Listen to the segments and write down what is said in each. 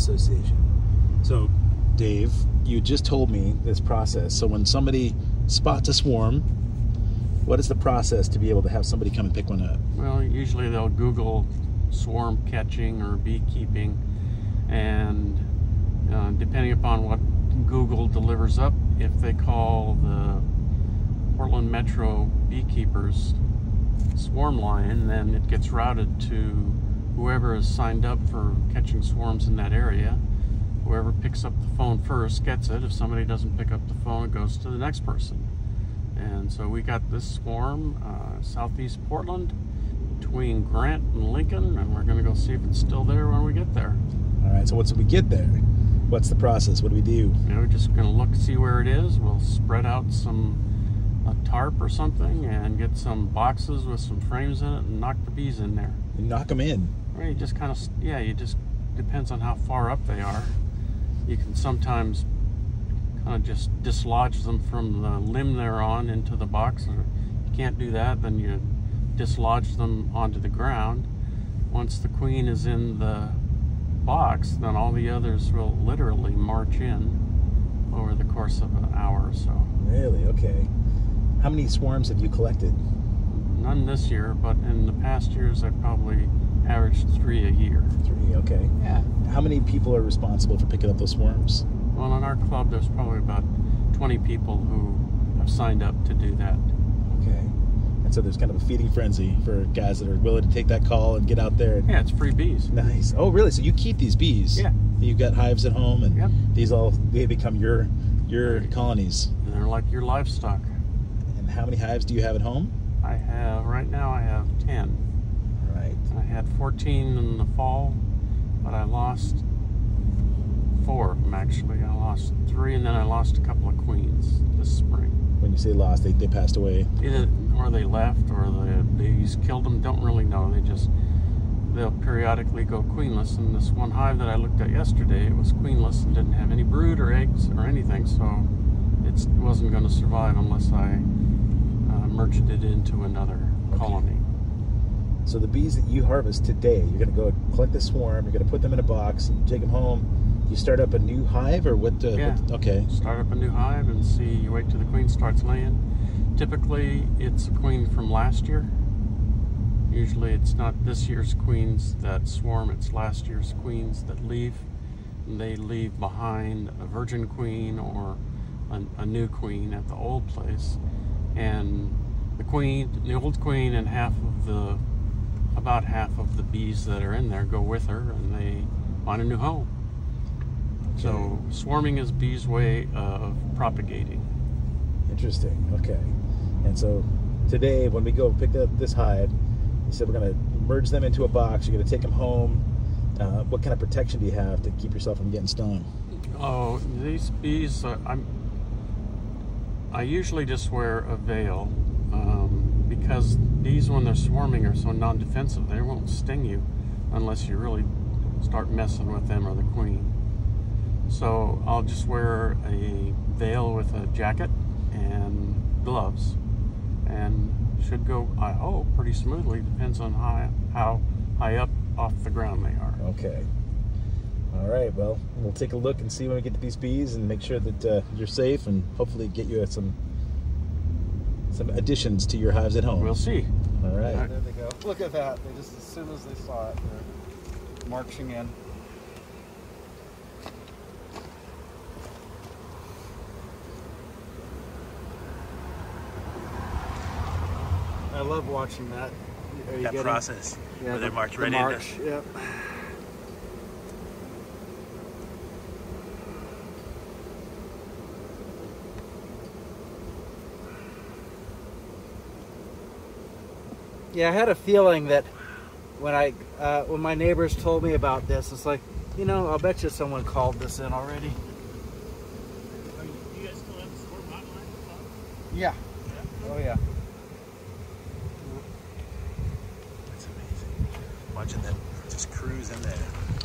Association. So, Dave, you just told me this process. So, when somebody spots a swarm, what is the process to be able to have somebody come and pick one up? Well, usually they'll Google swarm catching or beekeeping, and uh, depending upon what Google delivers up, if they call the Portland Metro beekeepers swarm line, then it gets routed to whoever is signed up for catching swarms in that area. Whoever picks up the phone first gets it. If somebody doesn't pick up the phone, it goes to the next person. And so we got this swarm uh, southeast Portland between Grant and Lincoln, and we're going to go see if it's still there when we get there. All right. So once we get there, what's the process? What do we do? Know, we're just going to look see where it is. We'll spread out some a tarp or something and get some boxes with some frames in it and knock the bees in there. You knock them in. Right, you just kind of yeah, you just depends on how far up they are. You can sometimes kind of just dislodge them from the limb they're on into the box. Or you can't do that, then you dislodge them onto the ground. Once the queen is in the box, then all the others will literally march in over the course of an hour or so. Really? Okay. How many swarms have you collected? None this year, but in the past years I've probably averaged three a year. Three. Okay. Yeah. How many people are responsible for picking up those swarms? Well, in our club, there's probably about 20 people who have signed up to do that. Okay. And so there's kind of a feeding frenzy for guys that are willing to take that call and get out there. Yeah, it's free bees. Nice. Oh, really? So you keep these bees? Yeah. You've got hives at home, and Yep. these all they become your your colonies. And they're like your livestock. And how many hives do you have at home? I have, right now, I have 10. All right. I had 14 in the fall, but I lost four of them actually. I lost three, and then I lost a couple of queens this spring. When you say lost, they, they passed away. Either or they left or the bees killed them. Don't really know. They just they'll periodically go queenless. And this one hive that I looked at yesterday, it was queenless and didn't have any brood or eggs or anything. So it wasn't going to survive unless I uh, merged it into another Okay. colony. So the bees that you harvest today, you're going to go collect the swarm. You're going to put them in a box and take them home. You start up a new hive, or what? The, Yeah. what- okay. Start up a new hive and see. You wait till the queen starts laying. Typically, it's a queen from last year. Usually, it's not this year's queens that swarm. It's last year's queens that leave. And they leave behind a virgin queen or a, a new queen at the old place. And the queen, the old queen, and half of the, about half of the bees that are in there go with her, and they find a new home. So swarming is bees' way of propagating. Interesting. Okay. And so today, when we go pick up this hive, you said we're going to merge them into a box. You're going to take them home. Uh, what kind of protection do you have to keep yourself from getting stung? Oh, these bees, uh, I'm. I usually just wear a veil because bees, when they're swarming, are so non-defensive. They won't sting you unless you really start messing with them or the queen. So I'll just wear a veil with a jacket and gloves, and should go. I hope pretty smoothly. Depends on how how high up off the ground they are. Okay. All right. Well, we'll take a look and see when we get to these bees and make sure that uh, you're safe and hopefully get you at some some additions to your hives at home. We'll see. All right. All right. There they go. Look at that. They just as soon as they saw it, they're marching in. I love watching that. Are you that getting- process Yeah, where they the- march the right march, into. Yep. Yeah, I had a feeling that when I uh, when my neighbors told me about this, it's like, you know, I'll bet you someone called this in already. Yeah. Oh yeah. That's amazing. Watching them just cruise in there.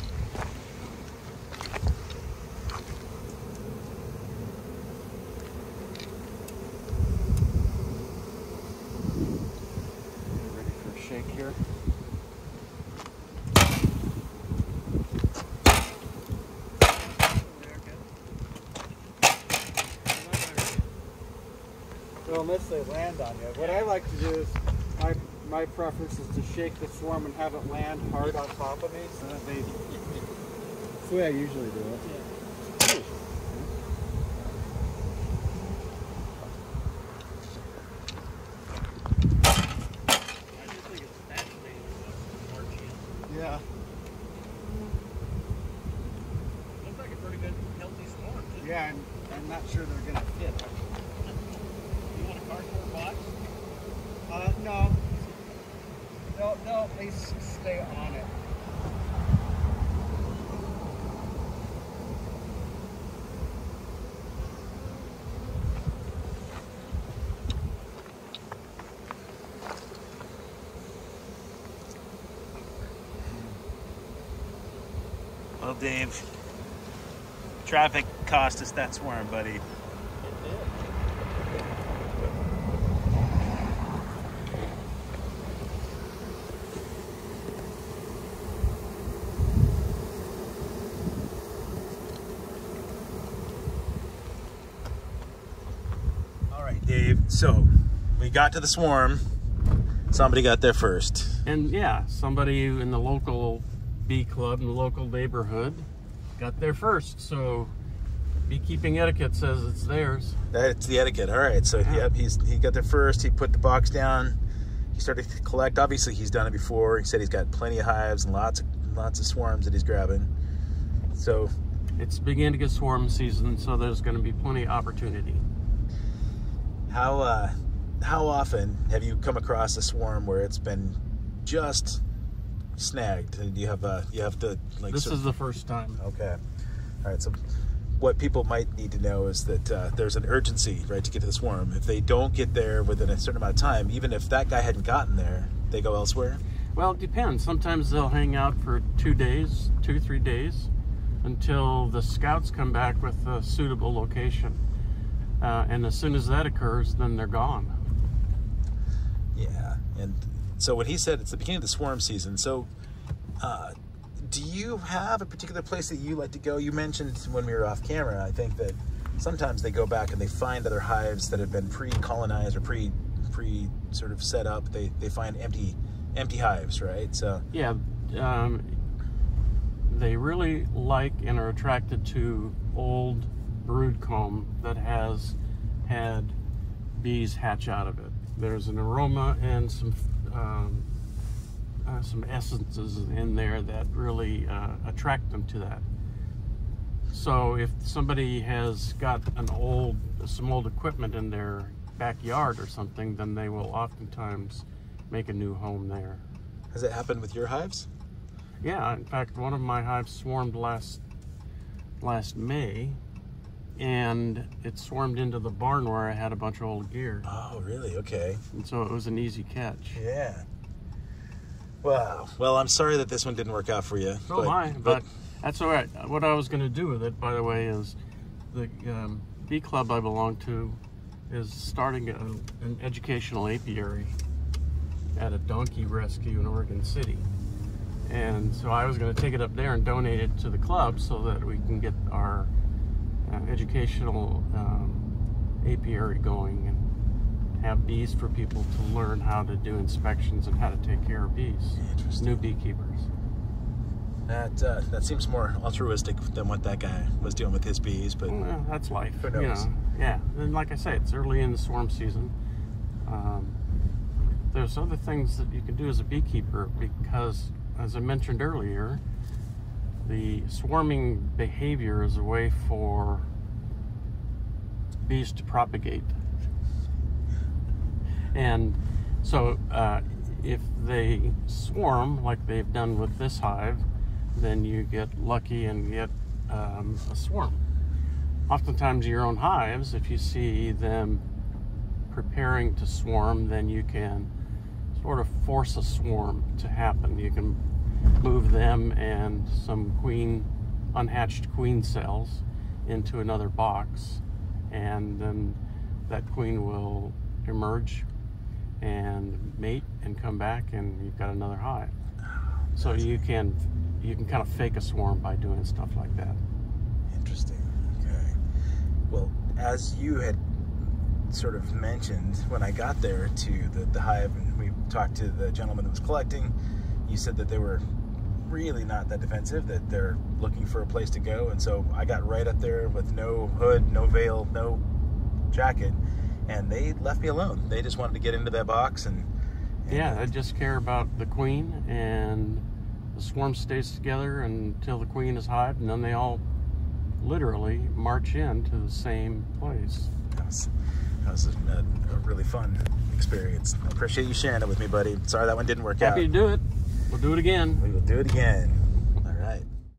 Unless they land on you. What I like to do is, my my preference is to shake the swarm and have it land hard on top of me, so that they. That's the way I usually do it. Yeah. Looks like a pretty good, healthy swarm. Yeah, and I'm not sure they're gonna fit. You want a cardboard box? Uh, no. They'll, they'll at least stay on it. Well, Dave, traffic cost us that swarm, buddy. We got to the swarm. Somebody got there first. And yeah, somebody in the local bee club in the local neighborhood got there first. So beekeeping etiquette says it's theirs. That's the etiquette. All right. So, Yeah. yep, he's he got there first. He put the box down. He started to collect. Obviously, he's done it before. He said he's got plenty of hives and lots of lots of swarms that he's grabbing. So, It's beginning to get swarm season, so there's going to be plenty of opportunity. how uh, how often have you come across a swarm where it's been just snagged and you have uh, you have to like This is the first time. Okay. All right. So, what people might need to know is that uh, there's an urgency, right, to get to the swarm. If they don't get there within a certain amount of time, even if that guy hadn't gotten there, they go elsewhere. Well, it depends. Sometimes they'll hang out for two days, two, three days, until the scouts come back with a suitable location. Uh, and as soon as that occurs, then they're gone. And so what he said it's the beginning of the swarm season, so uh, do you have a particular place that you like to go? You mentioned when we were off camera, I think that sometimes they go back and they find other hives that have been pre-colonized or pre pre sort of set up. They they find empty empty hives, right? So Yeah, um, they really like and are attracted to old brood comb that has had bees hatch out of it. There's an aroma and some um, uh, some essences in there that really uh, attract them to that. So if somebody has got an old some old equipment in their backyard or something, then they will oftentimes make a new home there. has it happened with your hives? Yeah, in fact, one of my hives swarmed last last May, and it swarmed into the barn where I had a bunch of old gear, Oh, really? Okay. and so it was an easy catch. Yeah. Wow. Well, I'm sorry that this one didn't work out for you. So am I, but that's all right. What I was going to do with it, by the way, is the um, bee club I belong to is starting a, an educational apiary at a donkey rescue in Oregon City. And so I was going to take it up there and donate it to the club so that we can get our uh, educational um, apiary going and have bees for people to learn how to do inspections and how to take care of bees. Interesting. New beekeepers. that uh, that seems more altruistic than what that guy was doing with his bees, but Well, that's life. Who you know. Yeah, and like I say, it's early in the swarm season. Um, there's other things that you can do as a beekeeper because, as I mentioned earlier, the swarming behavior is a way for bees to propagate. And so, uh, if they swarm like they've done with this hive, then you get lucky and get um, a swarm. Oftentimes, your own hives, if you see them preparing to swarm, then you can sort of force a swarm to happen. You can move them and some queen, unhatched queen cells into another box, and then that queen will emerge and mate and come back, and you've got another hive. So you can you can kind of fake a swarm by doing stuff like that. interesting. Okay. Well, as you had sort of mentioned when I got there to the, the hive and we talked to the gentleman that was collecting. You said that they were really not that defensive, that they're looking for a place to go. And so I got right up there with no hood, no veil, no jacket, and they left me alone. They just wanted to get into that box and. and Yeah, they just care about the queen, and the swarm stays together until the queen is hive, and then they all literally march into the same place. that was, that was a, a really fun experience. I appreciate you sharing it with me, buddy. Sorry that one didn't work out. Happy to do it. We'll do it again. We will do it again.